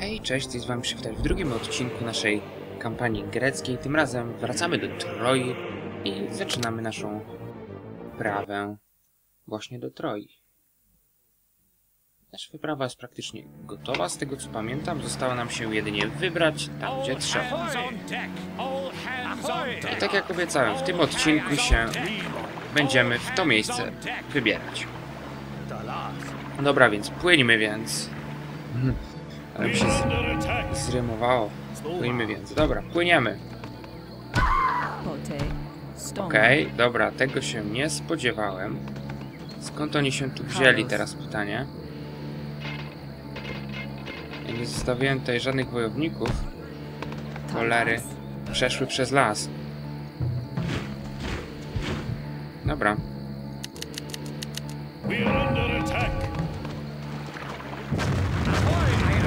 Hej, cześć, z wami Shifter w drugim odcinku naszej kampanii greckiej. Tym razem wracamy do Troi i zaczynamy naszą wyprawę właśnie do Troi. Nasza wyprawa jest praktycznie gotowa, z tego co pamiętam. Zostało nam się jedynie wybrać tam, gdzie trzeba. I tak jak obiecałem, w tym odcinku się będziemy w to miejsce wybierać. Dobra, więc płyńmy więc. Ale się z... zrymowało. Płyńmy więc. Dobra, płyniemy. Okej, dobra, tego się nie spodziewałem. Skąd oni się tu wzięli teraz pytanie? Ja nie zostawiłem tutaj żadnych wojowników. Cholery. Przeszły przez las. Dobra. Nie!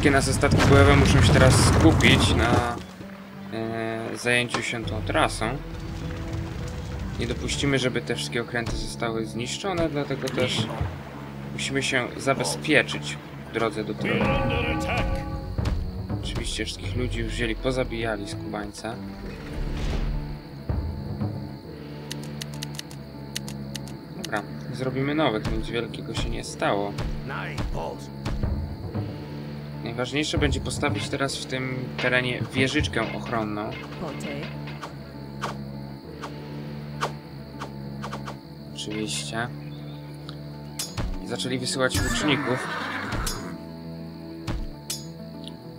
Wszystkie nasze statki bojowe muszą się teraz skupić na e, zajęciu się tą trasą. Nie dopuścimy, żeby te wszystkie okręty zostały zniszczone, dlatego też musimy się zabezpieczyć w drodze do attack. Oczywiście wszystkich ludzi już wzięli, pozabijali z Kubańca. Dobra, zrobimy nowych, nic wielkiego się nie stało. Najważniejsze będzie postawić teraz w tym terenie wieżyczkę ochronną. Oczywiście. Zaczęli wysyłać łuczników.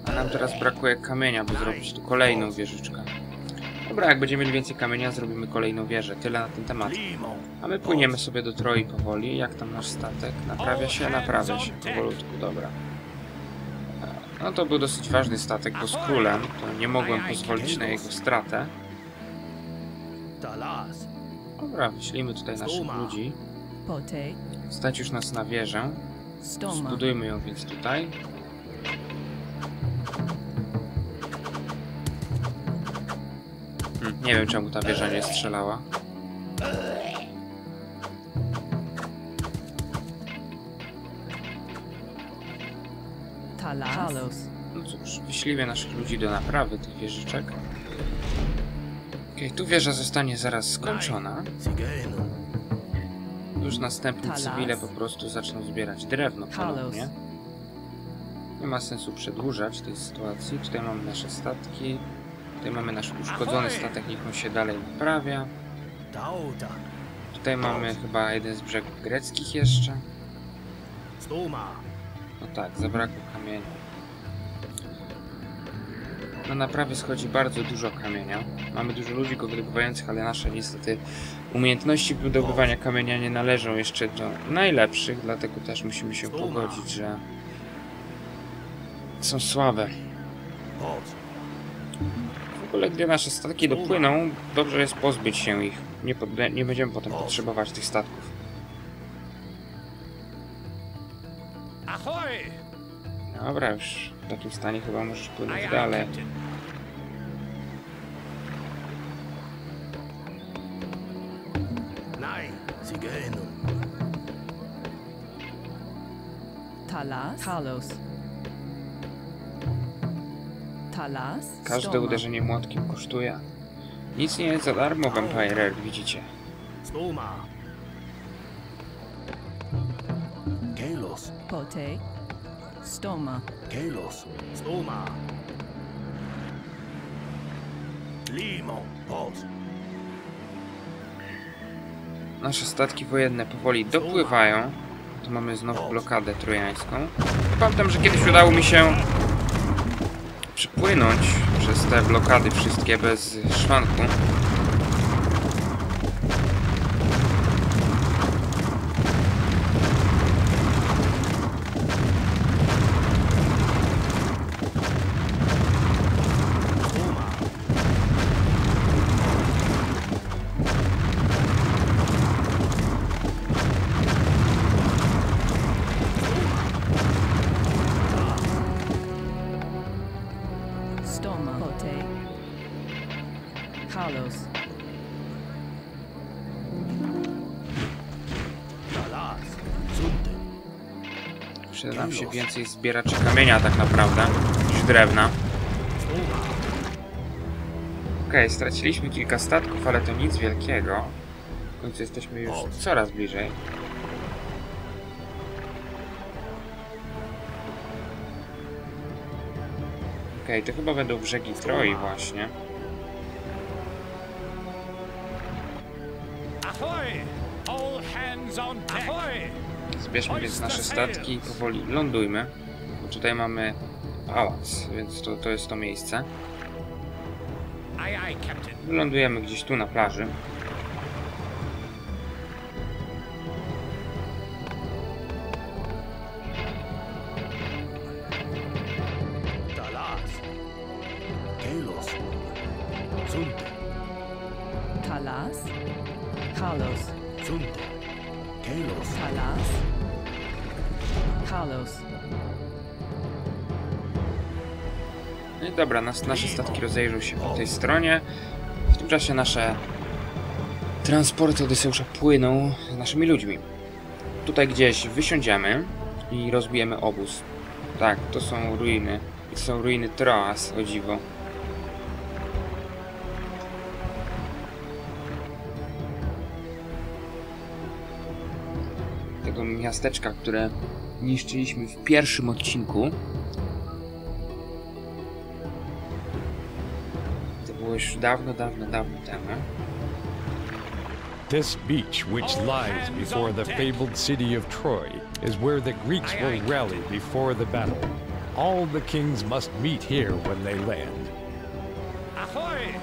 A nam teraz brakuje kamienia, by zrobić tu kolejną wieżyczkę. Dobra, jak będziemy mieli więcej kamienia, zrobimy kolejną wieżę. Tyle na ten temat. A my płyniemy sobie do Troi powoli. Jak tam nasz statek? Naprawia się? Naprawia się. Powolutku, dobra. No to był dosyć ważny statek, bo z królem to nie mogłem pozwolić na jego stratę. Dobra, wyślijmy tutaj naszych ludzi. Stać już nas na wieżę. Zbudujmy ją więc tutaj. Hmm, nie wiem czemu ta wieża nie strzelała. Talos. No cóż, wyślijmy naszych ludzi do naprawy tych wieżyczek. Okej, tu wieża zostanie zaraz skończona. Już następni Talas. cywile po prostu zaczną zbierać drewno ponownie. Nie ma sensu przedłużać tej sytuacji. Tutaj mamy nasze statki. Tutaj mamy nasz uszkodzony statek, niech on się dalej naprawia. Tutaj mamy chyba jeden z brzegów greckich jeszcze. No tak, zabrakło kamienia. Na naprawy schodzi bardzo dużo kamienia. Mamy dużo ludzi go wydobywających, ale nasze niestety umiejętności wydobywania kamienia nie należą jeszcze do najlepszych, dlatego też musimy się pogodzić, że są słabe. W ogóle, gdy nasze statki dopłyną, dobrze jest pozbyć się ich. Nie, nie będziemy potem potrzebować tych statków. Ahoy! Dobra, już w takim stanie chyba możesz płynąć dalej. Talas. Talos. Talas. Każde Stoma. uderzenie młotkiem kosztuje. Nic nie jest za darmo, Vampire, jak widzicie. Kalos, Pote. Stoma. Kalos, Stoma. Limo, Pot. Nasze statki wojenne powoli dopływają. Tu mamy znowu blokadę trojańską. Pamiętam, że kiedyś udało mi się przepłynąć przez te blokady wszystkie bez szwanku. Nam się więcej zbieraczy kamienia tak naprawdę, niż drewna. Okej, straciliśmy kilka statków, ale to nic wielkiego. W końcu jesteśmy już coraz bliżej. Okej, to chyba będą brzegi Troi właśnie. Zbierzmy więc nasze statki i powoli lądujmy. Bo tutaj mamy pałac, więc to, to jest to miejsce. Lądujemy gdzieś tu na plaży. Nas, nasze statki rozejrzą się po tej stronie. W tym czasie nasze transporty Odyseusza płyną z naszymi ludźmi. Tutaj gdzieś wysiądziemy i rozbijemy obóz. Tak, to są ruiny. I to są ruiny Troas, o dziwo. Tego miasteczka, które niszczyliśmy w pierwszym odcinku. Dawno, dawno, dawno temu. This beach, which lies before the fabled city of Troy, is where the Greeks will rally before the battle. All the kings must meet here when they land. Ahoy!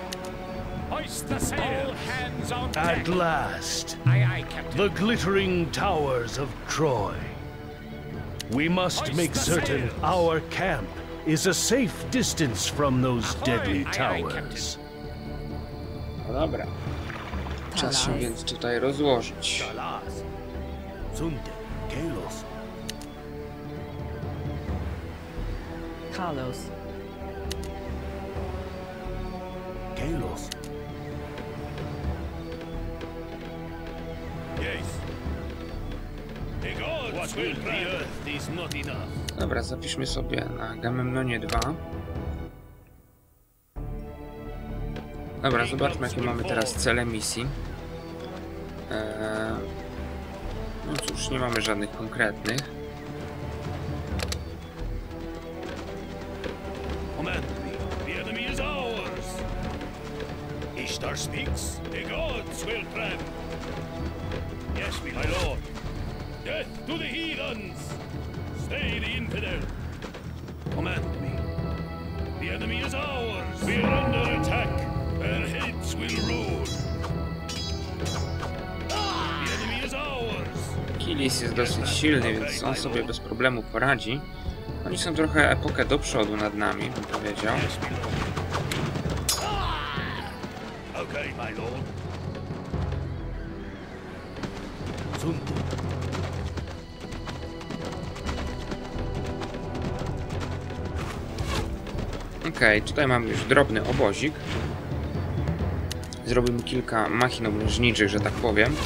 Hoist the sails! All hands on deck! At last, Aye, aye, Captain. the glittering towers of Troy. We must Hoist make certain sails. our camp is a safe distance from those Ahoy! deadly Aye, aye, towers. No dobra. Czas się więc tutaj rozłożyć. Kalos. Carlos. Kalos. Yes. The gods What will the earth is not enough. Dobra, zapiszmy sobie na Gamemnonie 2. Dobra, zobaczmy jakie mamy teraz cele misji. Eee, no cóż, nie mamy żadnych konkretnych. Death to the heathens. Stay. Command me. The enemy is ours. We are under attack. Kilis jest dosyć silny, więc on sobie bez problemu poradzi. Oni są trochę epokę do przodu nad nami, bym powiedział. Lord. Okay. Okej, tutaj mamy już drobny obozik. Zrobimy kilka machin obrężniczych, że tak powiem.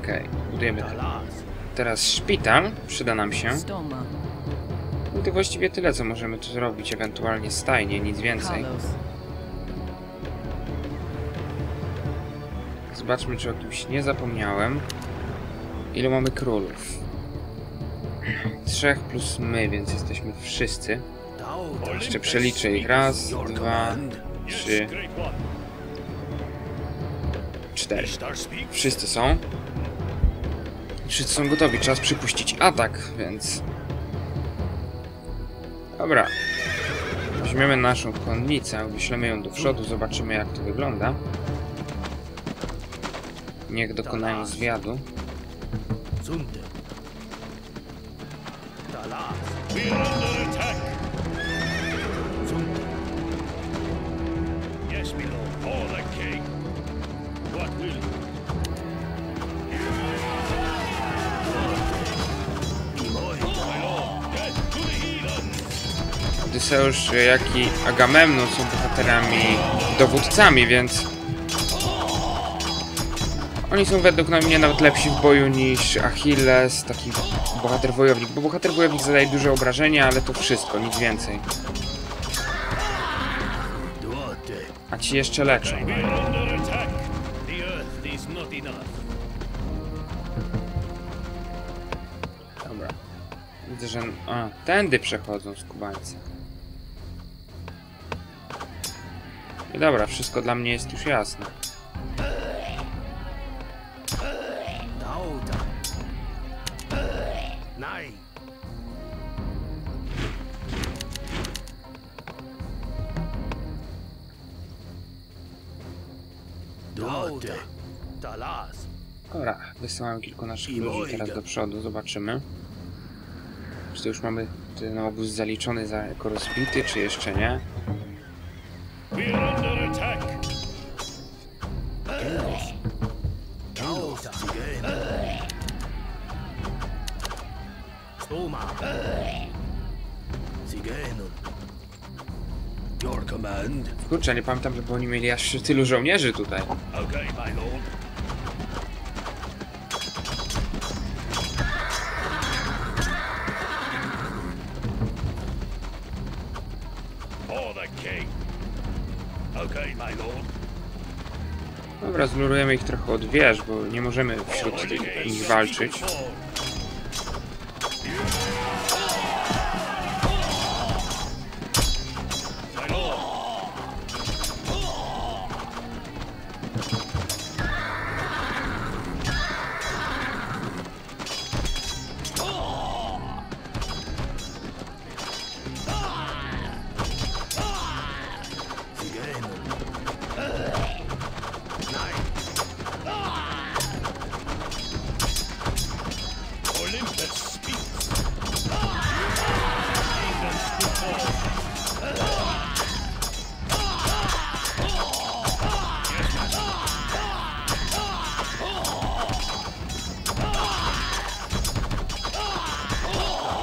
Okej, budujemy Talas. teraz szpital, przyda nam się. Stoma. No to właściwie tyle, co możemy tu zrobić, ewentualnie stajnie, nic więcej. Zobaczmy, czy o kimś nie zapomniałem. Ile mamy królów? Trzech plus my, więc jesteśmy wszyscy. Jeszcze przeliczę ich. Raz, dwa, trzy, cztery. Wszyscy są. Wszyscy są gotowi, czas przypuścić atak, więc... Dobra. Weźmiemy naszą konnicę, wyślemy ją do przodu, zobaczymy jak to wygląda. Niech dokonają zwiadu. We are under attack. My Odyseusz, jak i Agamemnon są bohaterami, dowódcami, więc oni są według mnie nawet lepsi w boju niż Achilles, taki bohater wojownik, bo bohater wojownik zadaje duże obrażenia, ale to wszystko, nic więcej. A ci jeszcze leczą. Dobra. Widzę, że... A, tędy przechodzą skubańcy. I dobra, wszystko dla mnie jest już jasne. Wysyłamy kilku naszych ludzi teraz do przodu, zobaczymy. Czy to już mamy ten obóz zaliczony za jako rozbity, czy jeszcze nie? Kurczę, nie pamiętam, żeby oni mieli aż tylu żołnierzy tutaj. Okay, my lord. Dobra, zlurujemy ich trochę od wież, bo nie możemy wśród nich walczyć.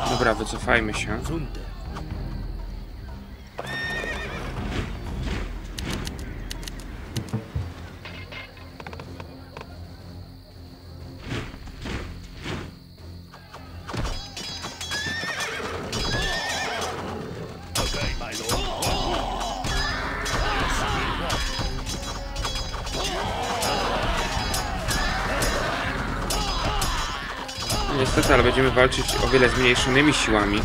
Dobra, wycofajmy się. Walczyć o wiele zmniejszonymi siłami.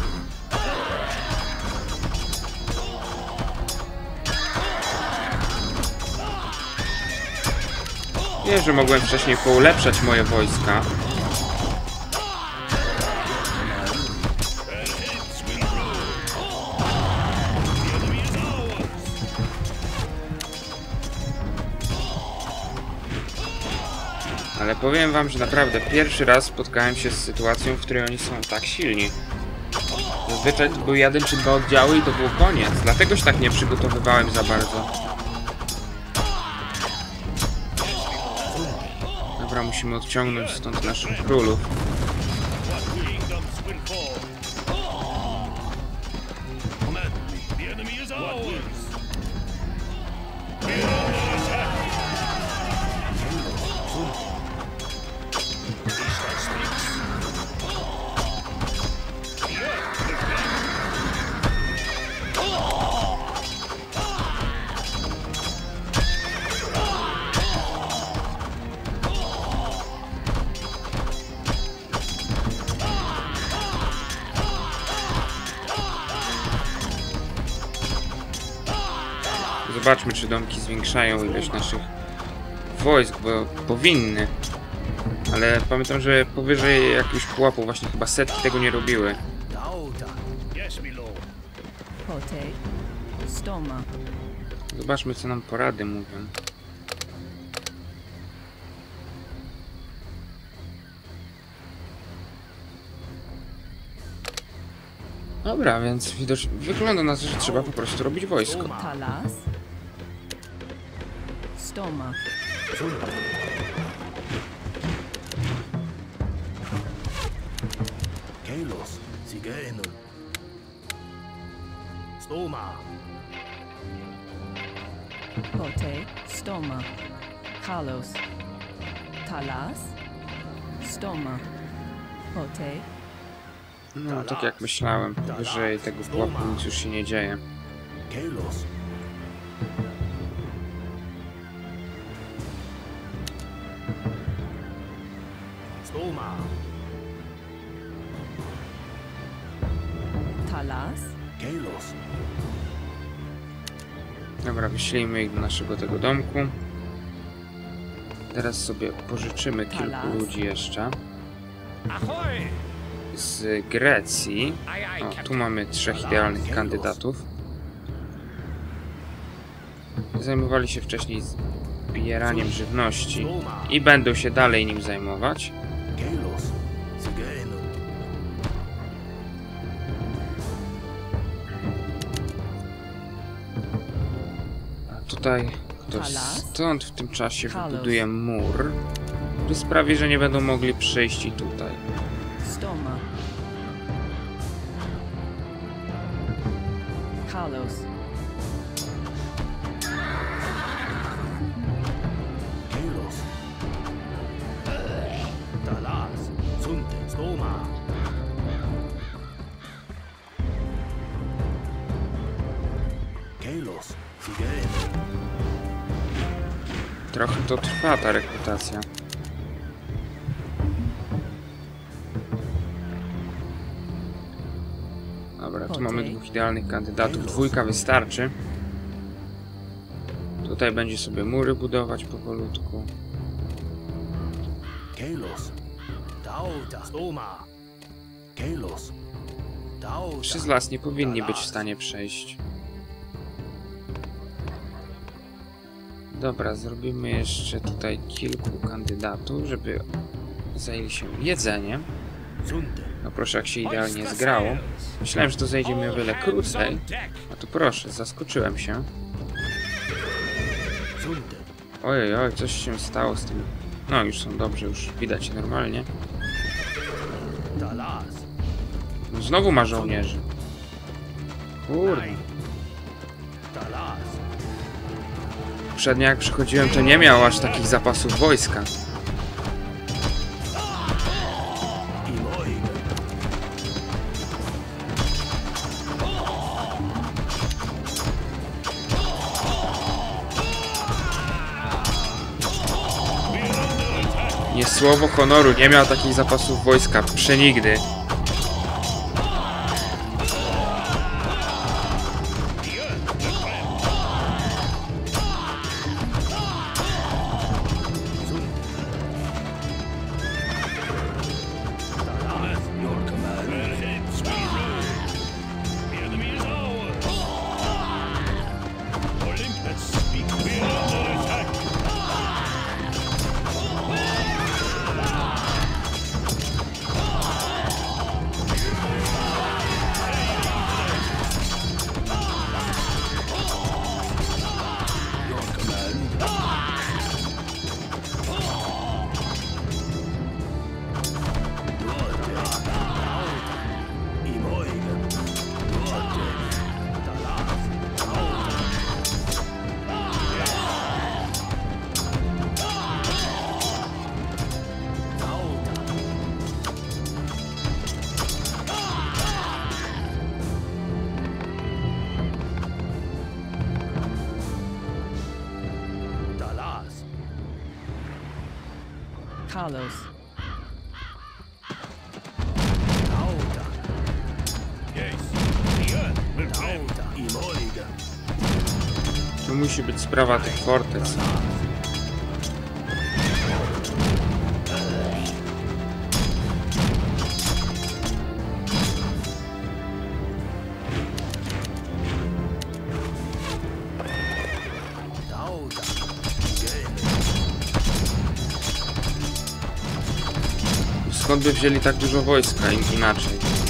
Wiem, że mogłem wcześniej poulepszać moje wojska. Powiem wam, że naprawdę pierwszy raz spotkałem się z sytuacją, w której oni są tak silni. Zazwyczaj to były jeden czy dwa oddziały i to był koniec. Dlatego się tak nie przygotowywałem za bardzo. Dobra, musimy odciągnąć stąd naszych królów. Zobaczmy, czy domki zwiększają ilość naszych wojsk, bo powinny. Ale pamiętam, że powyżej jakiegoś pułapu właśnie chyba setki tego nie robiły. Zobaczmy, co nam porady mówią. Dobra, więc widocznie wygląda na to, że trzeba po prostu robić wojsko. Stoma. Zunte. Kalos. Sigeno. Stoma. Pote. Stoma. Carlos. Talas. Stoma. Pote. No, tak jak myślałem, powyżej tego pułapu nic już się nie dzieje. Kalos. Dobra, wyślijmy ich do naszego tego domku. Teraz sobie pożyczymy kilku ludzi jeszcze. Z Grecji. O, tu mamy trzech idealnych kandydatów. Zajmowali się wcześniej zbieraniem żywności i będą się dalej nim zajmować. Tutaj Talas. stąd w tym czasie Talos. wybuduje mur, który sprawi, że nie będą mogli przyjść i tutaj. Trwa ta rekrutacja. Dobra, tu mamy dwóch idealnych kandydatów. Dwójka wystarczy. Tutaj będzie sobie mury budować powolutku. Kalos. Dauta. Stoma. Przez las nie powinni być w stanie przejść. Dobra, zrobimy jeszcze tutaj kilku kandydatów, żeby zajęli się jedzeniem. No proszę, jak się idealnie zgrało. Myślałem, że to zajdzie mi o wiele krócej. A tu proszę, zaskoczyłem się. Ojej, oj, coś się stało z tym. No, już są dobrze, już widać normalnie. No, znowu ma żołnierzy. Kurde. Przednio jak przychodziłem, to nie miał aż takich zapasów wojska. Nie słowo honoru, nie miał takich zapasów wojska. Przenigdy. Moim. Tu musi być sprawa tych fortec. Skąd by wzięli tak dużo wojska inaczej?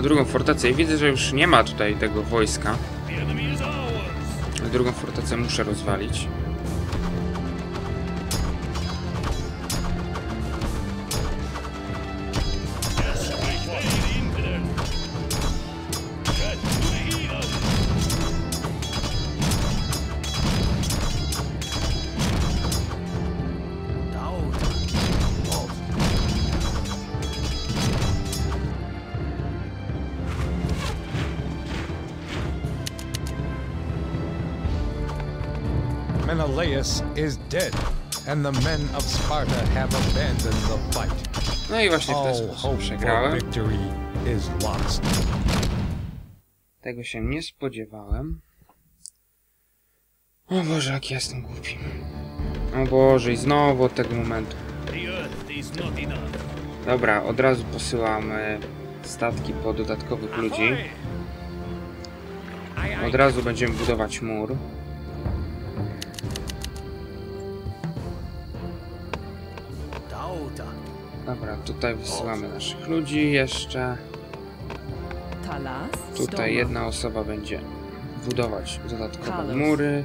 Na drugą fortecę i widzę, że już nie ma tutaj tego wojska. Drugą fortecę muszę rozwalić. Is dead, and the men of Sparta have abandoned the fight. No i właśnie w ten All sposób hope for przegrałem. victory is lost. Tego się nie spodziewałem. O Boże, jak ja jestem głupi. O Boże, i znowu od tego momentu. Dobra, od razu posyłam e, statki po dodatkowych ludzi. Od razu będziemy budować mur. Dobra, tutaj wysyłamy naszych ludzi jeszcze. Tutaj jedna osoba będzie budować dodatkowe mury.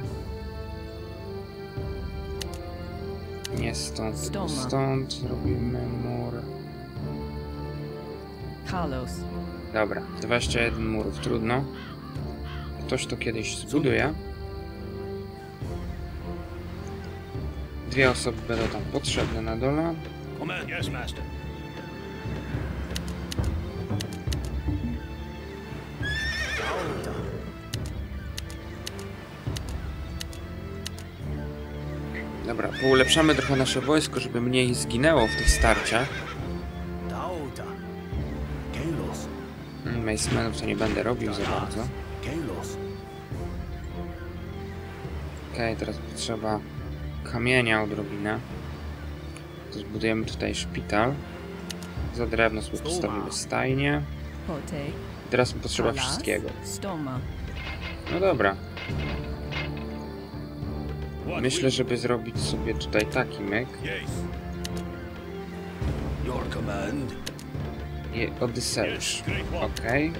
Nie stąd, tylko stąd robimy mur. Dobra, 21 murów, trudno. Ktoś to kiedyś zbuduje. Dwie osoby będą tam potrzebne na dole. Command. Yes, master. Dobra, poulepszamy trochę nasze wojsko, żeby mniej zginęło w tych starciach. Macemanów to nie będę robił za bardzo. Okej, teraz potrzeba kamienia odrobinę. Zbudujemy tutaj szpital. Za drewno sobie postawimy stajnię. Pote. Teraz mi potrzeba wszystkiego. No dobra, myślę, żeby zrobić sobie tutaj taki myk. I Odyseusz. Okej.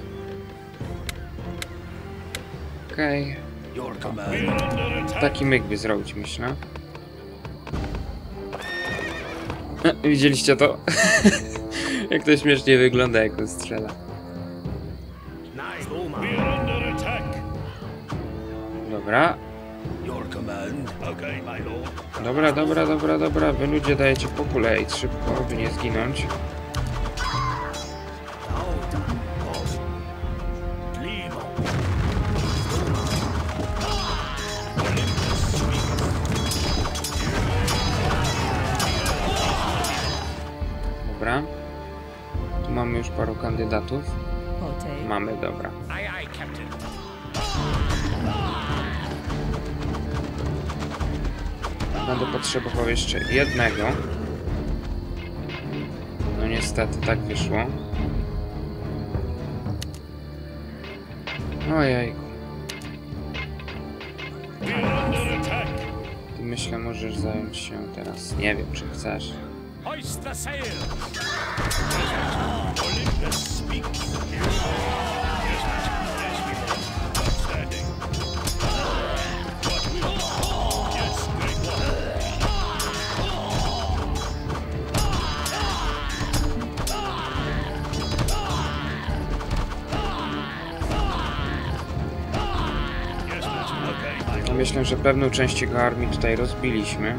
Okej. Your command. We're under attack. Taki myk by zrobić, myślę. Widzieliście to? jak to śmiesznie wygląda, jak on strzela. Dobra, dobra, dobra, dobra, dobra. Wy ludzie dajecie populejć szybko, by nie zginąć. Kandydatów. Mamy, dobra. Będę potrzebował jeszcze jednego. No niestety tak wyszło. Ojejku. Ty myślę możesz zająć się teraz. Nie wiem czy chcesz. Myślę, że pewną część jego armii tutaj rozbiliśmy.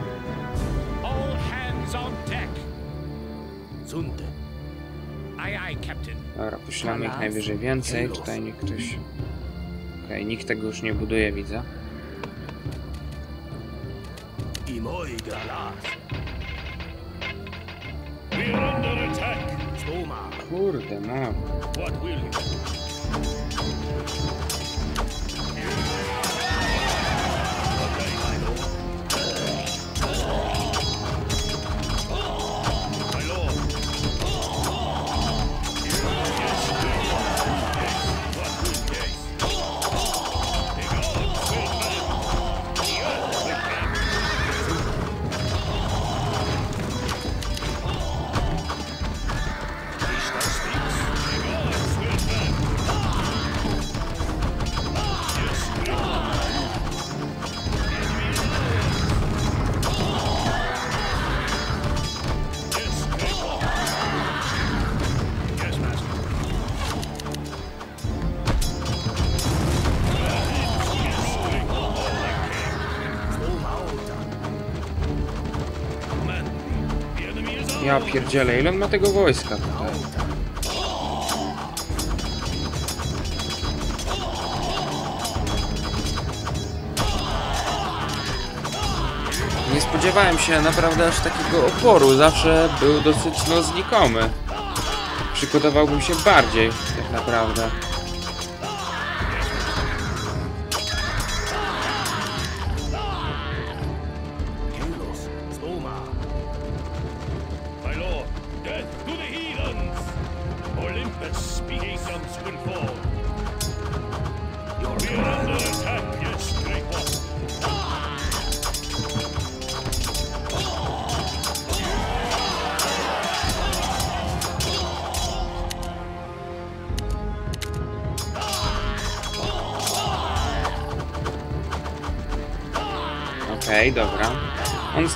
Poślemy ich najwyżej więcej. Tutaj nikt ktoś... Okej, nikt tego już nie buduje, widzę. Kurde, no. Ja pierdzielę, ile on ma tego wojska tutaj? Nie spodziewałem się naprawdę aż takiego oporu. Zawsze był dosyć no znikomy. Przygotowałbym się bardziej, tak naprawdę.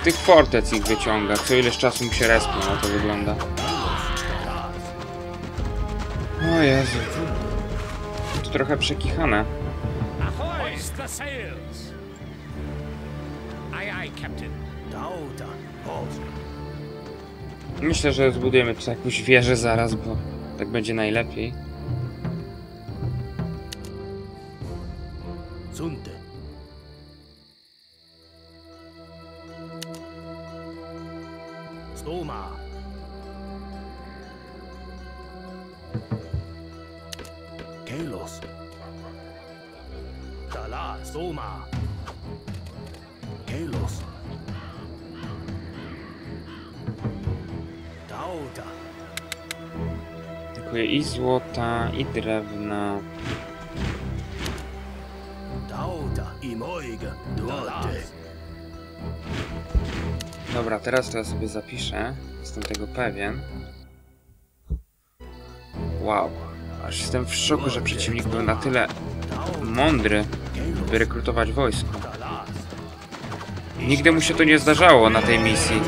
Tych fortec ich wyciąga. Co ileś czasu mu się respią, na to wygląda. O Jezu. To trochę przekichane. Myślę, że zbudujemy tu jakąś wieżę zaraz, bo tak będzie najlepiej. Złota, i drewna. Dobra, teraz to ja sobie zapiszę. Jestem tego pewien. Wow. Aż jestem w szoku, że przeciwnik był na tyle mądry, by rekrutować wojsko. Nigdy mu się to nie zdarzało na tej misji.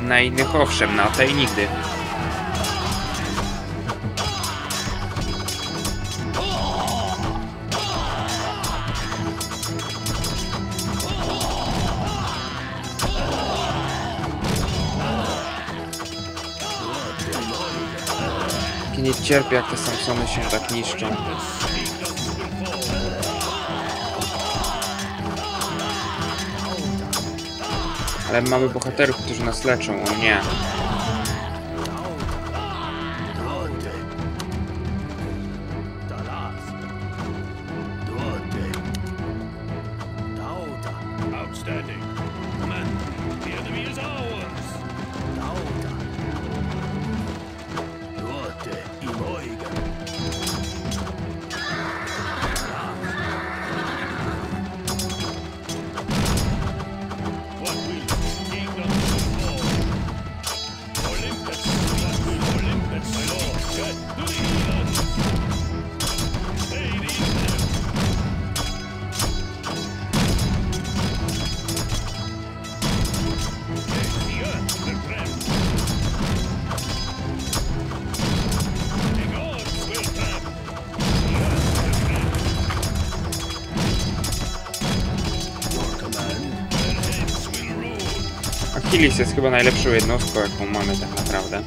Na innych owszem, na tej nigdy. Nie cierpię, jak te Samsony się tak niszczą. Ale mamy bohaterów, którzy nas leczą, o nie. Achilles jest chyba najlepszą jednostką, jaką mamy tak naprawdę.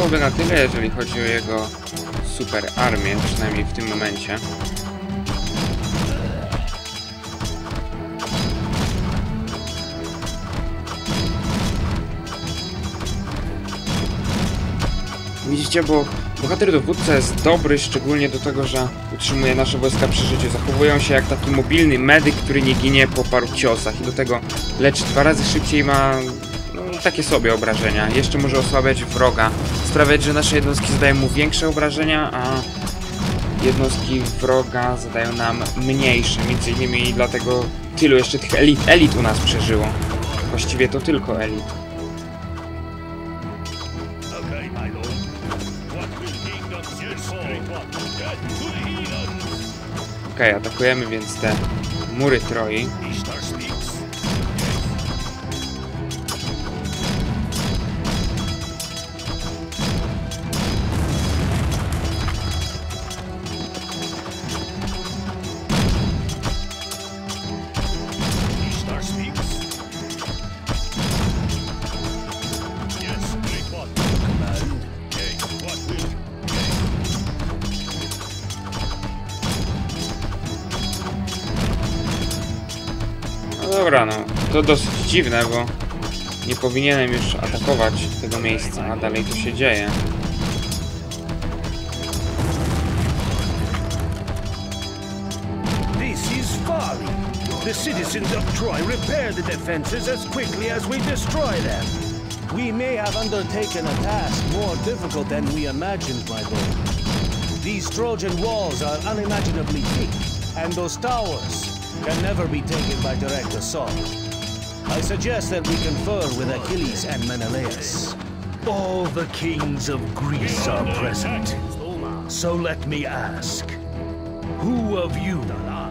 Byłoby na tyle, jeżeli chodzi o jego super armię, przynajmniej w tym momencie. Widzicie, bo bohater dowódca jest dobry, szczególnie do tego, że utrzymuje nasze wojska przy życiu. Zachowują się jak taki mobilny medyk, który nie ginie po paru ciosach i do tego leczy dwa razy szybciej ma no, takie sobie obrażenia. Jeszcze może osłabiać wroga, sprawiać, że nasze jednostki zadają mu większe obrażenia, a jednostki wroga zadają nam mniejsze. Między innymi dlatego tylu jeszcze tych elit, elit u nas przeżyło. Właściwie to tylko elit. Okay! Okej, atakujemy więc te mury Troi. To dosyć dziwne, bo nie powinienem już atakować tego miejsca, a dalej to się dzieje. This is folly. The citizens of Troy repair the defenses as quickly as we destroy them. We may have undertaken a task more difficult than we imagined, my lord. These Trojan walls are unimaginably thick, and those towers can never be taken by direct assault. I suggest that we confer with Achilles and Menelaus. All the kings of Greece are present. So let me ask, who of you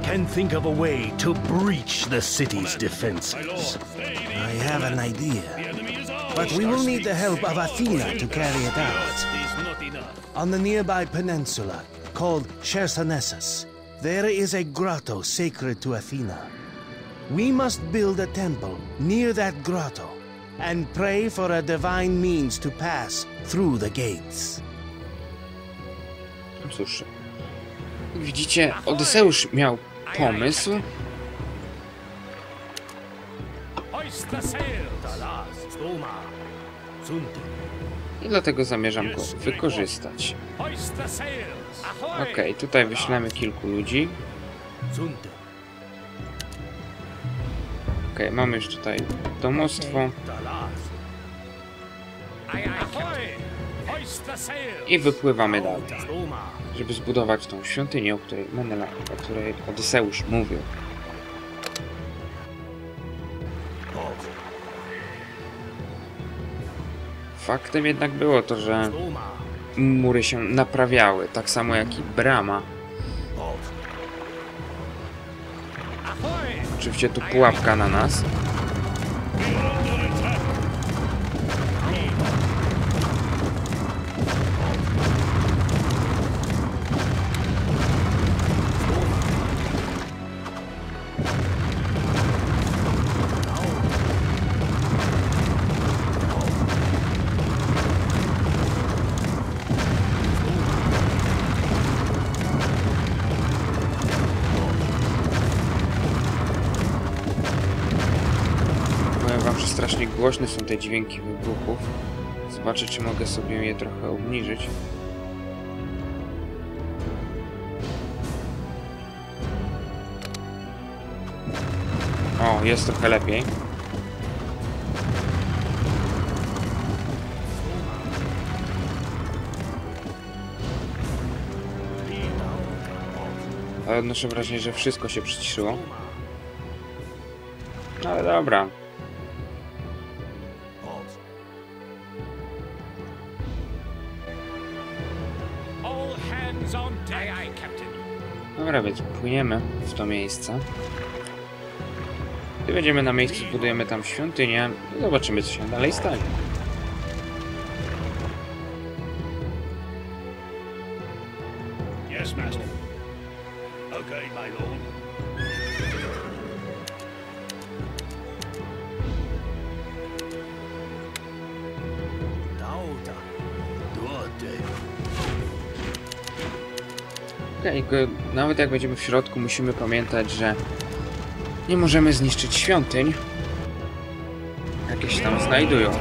can think of a way to breach the city's defenses? I have an idea, but we will need the help of Athena to carry it out. On the nearby peninsula, called Chersonesus, there is a grotto sacred to Athena. We must build a temple near that grotto and pray for a divine means to pass through the gates. Cóż, widzicie, Odyseusz miał pomysł, i dlatego zamierzam go wykorzystać. Okej, tutaj wyślemy kilku ludzi. Okej, mamy już tutaj domostwo i wypływamy dalej, żeby zbudować tą świątynię, o której Menela, o której Odyseusz mówił. Faktem jednak było to, że mury się naprawiały, tak samo jak i brama. Oczywiście tu pułapka na nas. Strasznie głośne są te dźwięki wybuchów. Zobaczę, czy mogę sobie je trochę obniżyć. O, jest trochę lepiej. Ale odnoszę wrażenie, że wszystko się przyciszyło. No Ale dobra. Więc płyniemy w to miejsce. Gdy będziemy na miejscu, zbudujemy tam świątynię i zobaczymy, co się dalej stanie. Yes, master. Okay, my lord. Okej, nawet jak będziemy w środku, musimy pamiętać, że nie możemy zniszczyć świątyń. Jakieś się tam znajdują.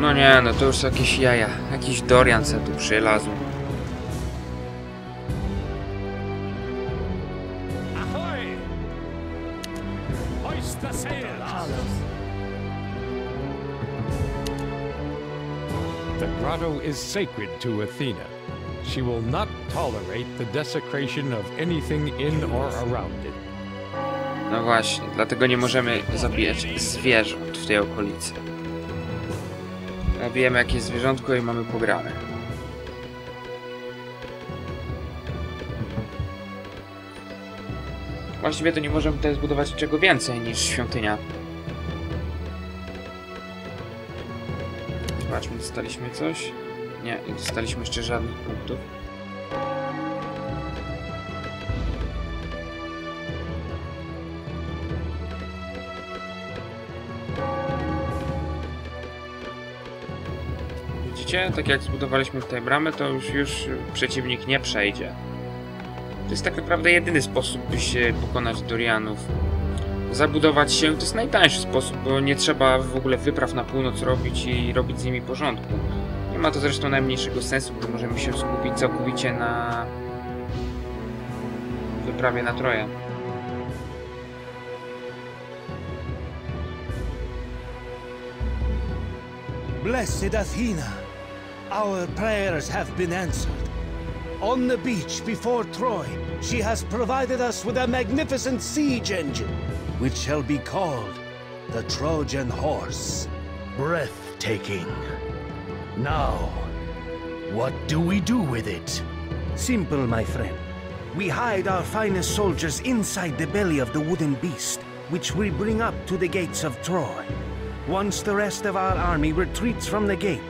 No nie, no to już jakieś jaja. Jakiś Dorian se tu przylazł. The grotto is sacred to Athena. She will not tolerate the desecration of anything in or around it. No właśnie, dlatego nie możemy zabijać zwierząt w tej okolicy. Nabijemy jakieś zwierzątko i mamy pograne. Właściwie to nie możemy tutaj zbudować niczego więcej niż świątynia. Zobaczmy, dostaliśmy coś. Nie, nie dostaliśmy jeszcze żadnych punktów. Widzicie? Tak jak zbudowaliśmy tutaj bramę, to już, już przeciwnik nie przejdzie. To jest tak naprawdę jedyny sposób, by się pokonać Dorianów. Zabudować się to jest najtańszy sposób, bo nie trzeba w ogóle wypraw na północ robić i robić z nimi porządku. Nie ma to zresztą najmniejszego sensu, bo możemy się skupić całkowicie na wyprawie na Troję. Blessed Athena, our prayers have been answered. On the beach before Troy, she has provided us with a magnificent siege engine, which shall be called the Trojan Horse. Breathtaking. Now, what do we do with it? Simple, my friend. We hide our finest soldiers inside the belly of the wooden beast, which we bring up to the gates of Troy. Once the rest of our army retreats from the gate,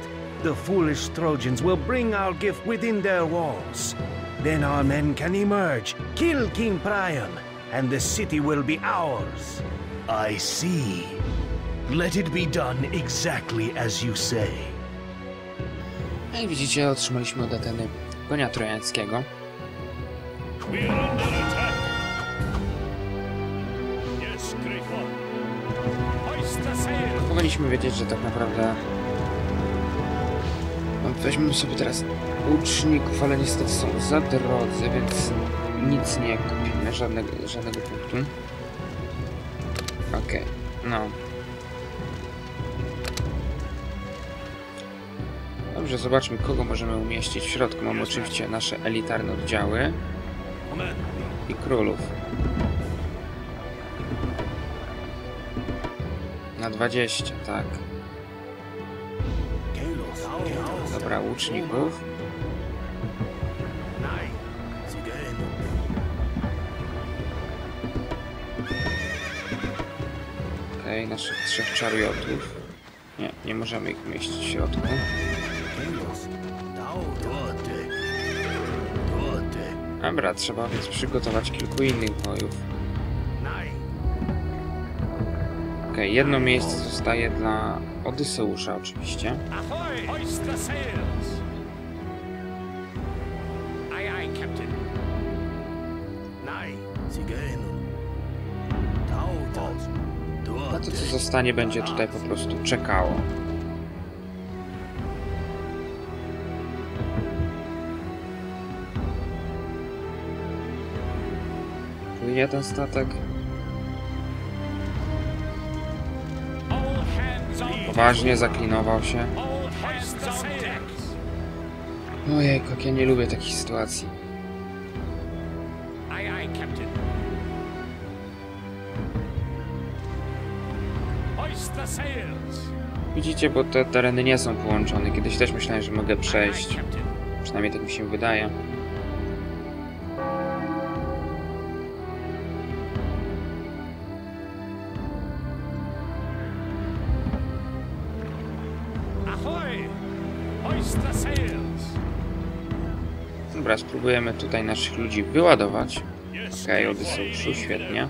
the foolish Trojans will bring our gift within their walls. Then our men can emerge, kill King Priam, and the city will be ours. I see. Let it be done exactly as you say. No i widzicie, otrzymaliśmy od Ateny konia trojańskiego. Powinniśmy wiedzieć, że tak naprawdę... No, weźmy sobie teraz łuczników, ale niestety są za drodzy, więc nic nie kupimy, żadnego, żadnego punktu. Okej, no. Dobrze, zobaczmy, kogo możemy umieścić w środku. Mamy oczywiście nasze elitarne oddziały i królów. Na 20, tak. Dobra, łuczników. Okej, naszych trzech czariotów. Nie, nie możemy ich umieścić w środku. Dobra, trzeba więc przygotować kilku innych bojów. Okej, jedno miejsce zostaje dla Odyseusza oczywiście. A to co zostanie będzie tutaj po prostu czekało. Płynie ten statek. Poważnie zaklinował się. Ojej, jak ja nie lubię takich sytuacji. Widzicie, bo te tereny nie są połączone. Kiedyś też myślałem, że mogę przejść. Przynajmniej tak mi się wydaje. Spróbujemy tutaj naszych ludzi wyładować. Okej, great Odyseuszu, one. świetnie.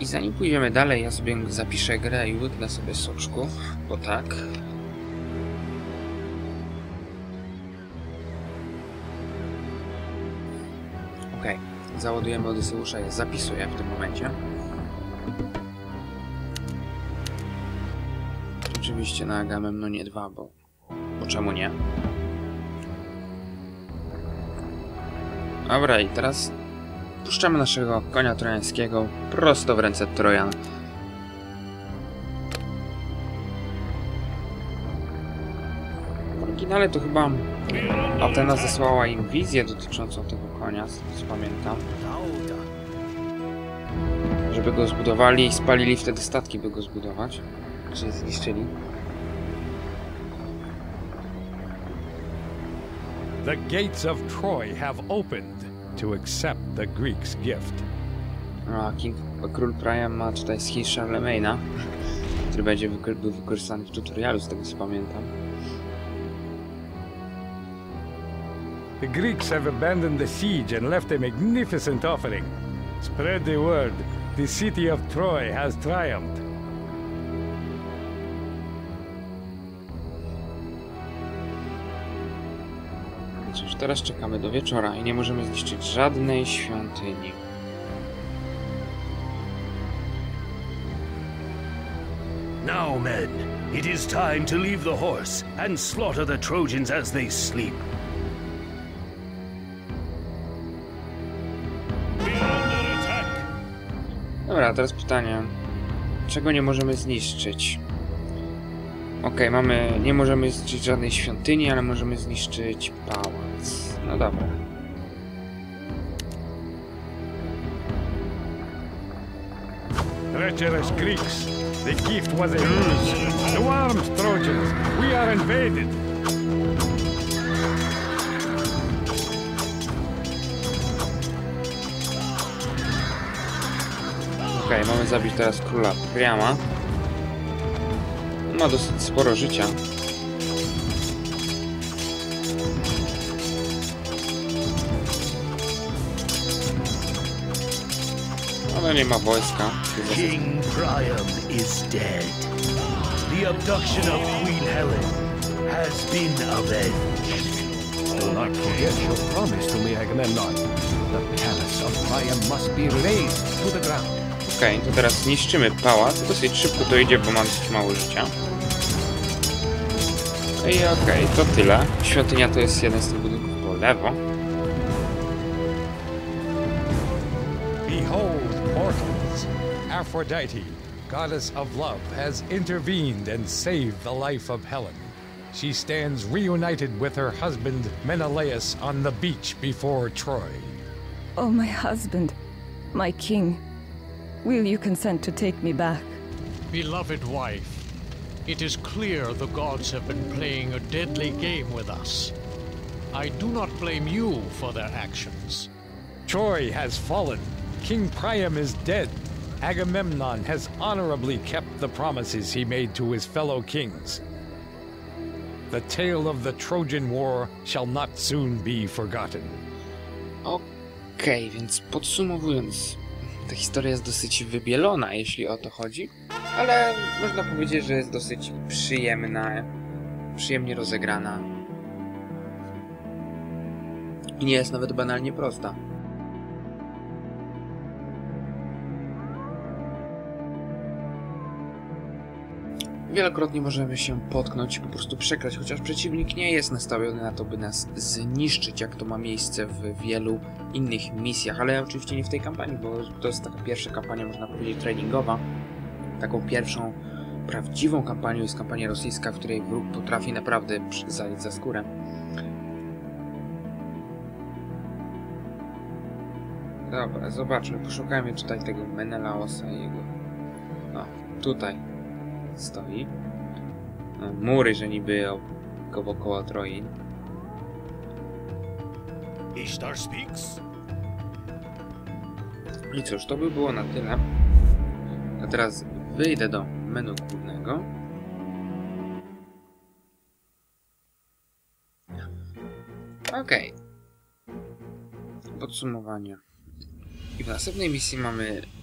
I zanim pójdziemy dalej, ja sobie zapiszę grę i łyknę sobie soczku, bo tak. Okej, załadujemy Odyseusza, ja zapisuję w tym momencie. Oczywiście na Agamemnonie 2, bo, bo czemu nie? Dobra, i teraz Puszczamy naszego konia trojańskiego prosto w ręce Trojan. W oryginale to chyba Atena zesłała im wizję dotyczącą tego konia, co pamiętam. Żeby go zbudowali i spalili wtedy statki, by go zbudować. Czy zniszczyli. The gates of Troy have opened. to accept the Greeks' gift. A King, król Priam ma tutaj skin Charlemagne'a, który będzie wyko był wykorzystany w tutorialu, z tego co pamiętam. The Greeks have abandoned the siege and left a magnificent offering. Spread the word. The city of Troy has triumphed. Teraz czekamy do wieczora i nie możemy zniszczyć żadnej świątyni. Now, men, it is time to leave the horse and slaughter the Trojans as they sleep. Dobra, teraz pytanie. Czego nie możemy zniszczyć? Okej, mamy... Nie możemy zniszczyć żadnej świątyni, ale możemy zniszczyć pałac. No dobra. Treacherous Greeks. The gift was a ruse. No arms, Trojans. We are invaded. Okej, mamy zabić teraz króla Priama. Ma dosyć sporo życia. Ale nie ma wojska. King Priam is dead. The abduction of Queen Helen has been avenged. Do not forget your promise to me, Agamemnon. The palace of Priam must be razed to the ground. Okej, to teraz niszczymy pałac. Dosyć szybko to idzie, bo mam dosyć mało życia. I okej, to tyle. Świątynia to jest jeden z tych budynków po lewo. Aphrodite, goddess of love, has intervened and saved the life of Helen. She stands reunited with her husband Menelaus on the beach before Troy. Oh, my husband, my king. Will you consent to take me back? Beloved wife, it is clear the gods have been playing a deadly game with us. I do not blame you for their actions. Troy has fallen. King Priam is dead. Agamemnon has honorably kept the promises he made to his fellow kings. The tale of the Trojan War shall not soon be forgotten. Okej, więc podsumowując, ta historia jest dosyć wybielona, jeśli o to chodzi, ale można powiedzieć, że jest dosyć przyjemna, przyjemnie rozegrana. I nie jest nawet banalnie prosta. Wielokrotnie możemy się potknąć i po prostu przegrać, chociaż przeciwnik nie jest nastawiony na to, by nas zniszczyć, jak to ma miejsce w wielu innych misjach, ale oczywiście nie w tej kampanii, bo to jest taka pierwsza kampania, można powiedzieć, treningowa. Taką pierwszą prawdziwą kampanią jest kampania rosyjska, w której wróg potrafi naprawdę zająć za skórę. Dobra, zobaczmy, poszukajmy tutaj tego Menelaosa i jego... O, tutaj stoi. No, mury, że niby wokoło Troi. Ishtar speaks. I cóż, to by było na tyle. A teraz wyjdę do menu głównego. Okej. Podsumowanie. I w następnej misji mamy e,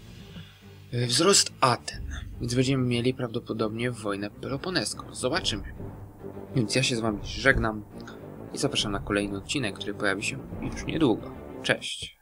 wzrost Aten. Więc będziemy mieli prawdopodobnie wojnę peloponeską. Zobaczymy. Więc ja się z wami żegnam i zapraszam na kolejny odcinek, który pojawi się już niedługo. Cześć.